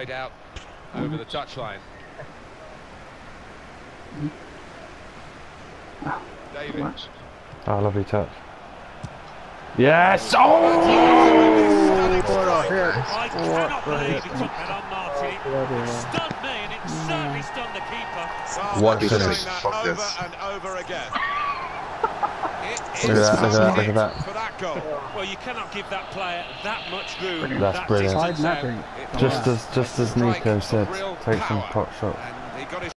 Straight out over the touchline. David. Oh, lovely touch. Yes! Oh! I cannot believe he took that on Martin. It stunned me and it certainly stunned the keeper. What We're finish. saying over and over again. It Look at that, look at that, look at that. For that goal. Well, you cannot give that player that much room. That's that brilliant. distance Hiding that out. thing. It Just as just as Nico said, real take some pot shots.